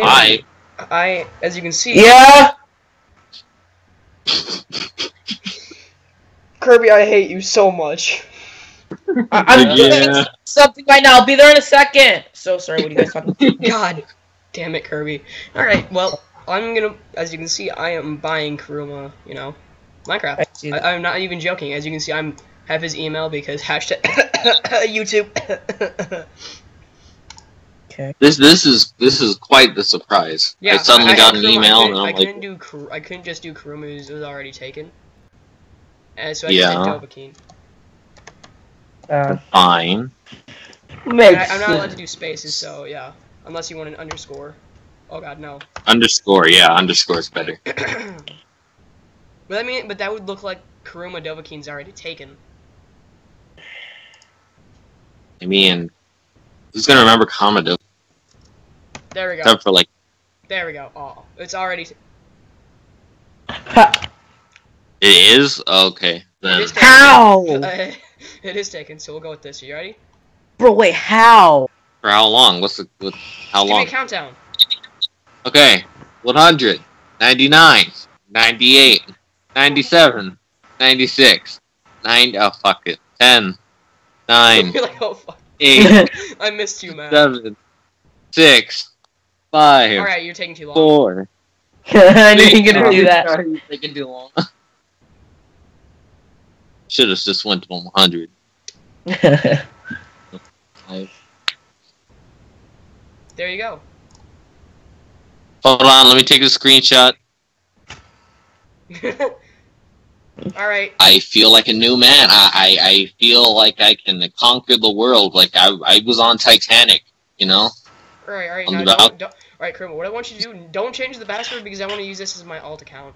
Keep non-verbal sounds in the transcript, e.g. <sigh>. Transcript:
I I, as you can see, Yeah. Kirby, I hate you so much. I- I'm Yeah. doing something right now. I'll be there in a second. So sorry. What are you guys talking? about? <laughs> God damn it, Kirby. Alright, well, I'm gonna, as you can see, I am buying Kurama, you know, Minecraft. I see I, I'm not even joking. As you can see, I'm have his email because hashtag <coughs> YouTube. Okay. this this is this is quite the surprise. yeah, I suddenly I, got an Kurama, email I and couldn't, I'm I like, couldn't do, I couldn't just do Kurama. It was, it was already taken. And so I Yeah. just did Dovahkiin. Uh, fine. Makes I, I'm not allowed to do spaces, so yeah. Unless you want an underscore. Oh god, no. Underscore, yeah, underscore is better. <clears throat> But I mean, but that would look like Kurama Dovahkiin's already taken. I mean, who's gonna remember Commodore? There we go. Except for like, There we go. Oh, it's already. Ha- it is okay. It Then is. How? it is taken. <laughs> So we'll go with this. You ready? Bro, wait. How? for how long? What's the what, how Give me a long? countdown. Okay, 100, 99, 98, 97, 96, 9, oh fuck it, 10, 9, <laughs> You're like, oh fuck. 8, <laughs> I missed you, man. 7, 6, 5, All right, you're taking too long. 4, I knew you were gonna do that. Taking too long. Should have just went to 100. I- <laughs> There you go. Hold on, let me take a screenshot. <laughs> All right. I feel like a new man. I, I, I feel like I can conquer the world. Like I, I was on Titanic, you know? All right, all right. Now, don't, don't, all right, Kurama. What I want you to do, don't change the password because I want to use this as my alt account.